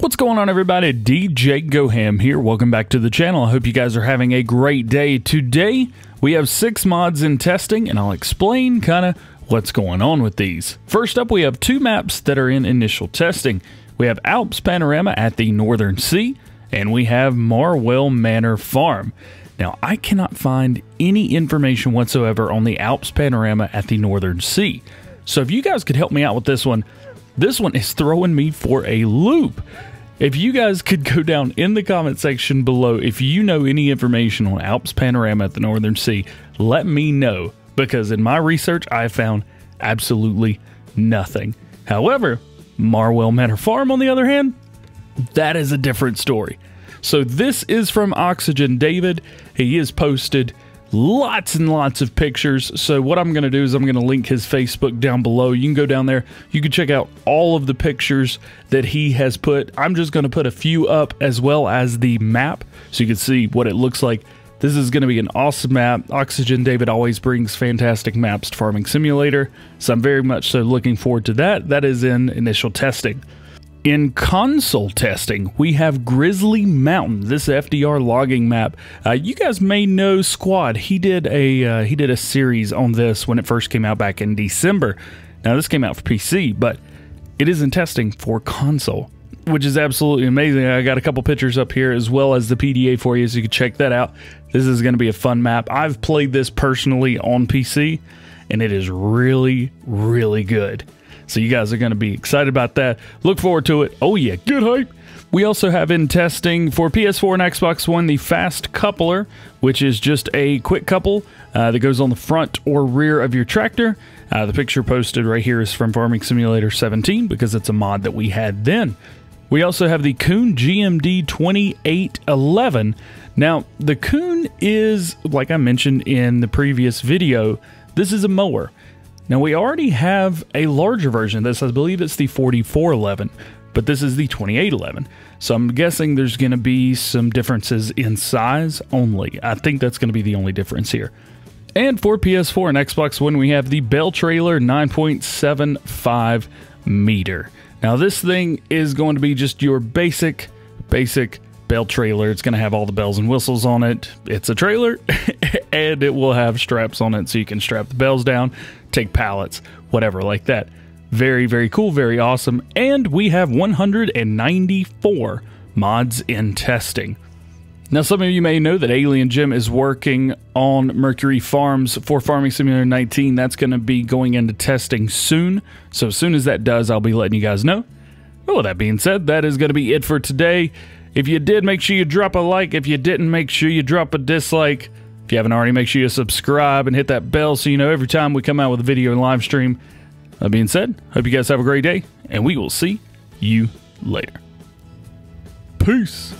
What's going on, everybody? DJ GoHam here. Welcome back to the channel. I hope you guys are having a great day. Today, we have six mods in testing, and I'll explain kind of what's going on with these. First up, we have two maps that are in initial testing. We have Alps Panorama at the Northern Sea, and we have Marwell Manor Farm. Now, I cannot find any information whatsoever on the Alps Panorama at the Northern Sea. So if you guys could help me out with this one, this one is throwing me for a loop. If you guys could go down in the comment section below if you know any information on Alps Panorama at the Northern Sea, let me know because in my research I found absolutely nothing. However, Marwell Manor Farm on the other hand, that is a different story. So this is from Oxygen David. He is posted lots and lots of pictures. So what I'm going to do is I'm going to link his Facebook down below. You can go down there. You can check out all of the pictures that he has put. I'm just going to put a few up as well as the map so you can see what it looks like. This is going to be an awesome map. Oxygen David always brings fantastic maps to Farming Simulator, so I'm very much so looking forward to that. That is in initial testing. In console testing, we have Grizzly Mountain, this FDR logging map. Uh, you guys may know Squad. He did a uh, he did a series on this when it first came out back in December. Now this came out for PC, but it is in testing for console, which is absolutely amazing. I got a couple pictures up here as well as the PDA for you, so you can check that out. This is going to be a fun map. I've played this personally on PC, and it is really really good. So you guys are going to be excited about that. Look forward to it. Oh, yeah, good hype. We also have in testing for PS4 and Xbox One the Fast Coupler, which is just a quick couple uh, that goes on the front or rear of your tractor. Uh, the picture posted right here is from Farming Simulator 17 because it's a mod that we had then. We also have the Kuhn GMD 2811. Now, the Kuhn is, like I mentioned in the previous video, this is a mower. Now we already have a larger version of this. I believe it's the 4411, but this is the 2811. So I'm guessing there's going to be some differences in size only. I think that's going to be the only difference here. And for PS4 and Xbox One, we have the Bale Trailer 9.75 meter. Now this thing is going to be just your basic, basic bale trailer. It's going to have all the bells and whistles on it. It's a trailer and it will have straps on it so you can strap the bells down, take pallets, whatever like that. Very, very cool, very awesome. And we have 194 mods in testing. Now, some of you may know that Alien Jim is working on Mercury Farms for Farming Simulator 19. That's going to be going into testing soon. So, as soon as that does, I'll be letting you guys know. Well, with that being said, that is going to be it for today. If you did, make sure you drop a like. If you didn't, make sure you drop a dislike. If you haven't already, make sure you subscribe and hit that bell so you know every time we come out with a video and live stream. That being said, hope you guys have a great day, and we will see you later. Peace.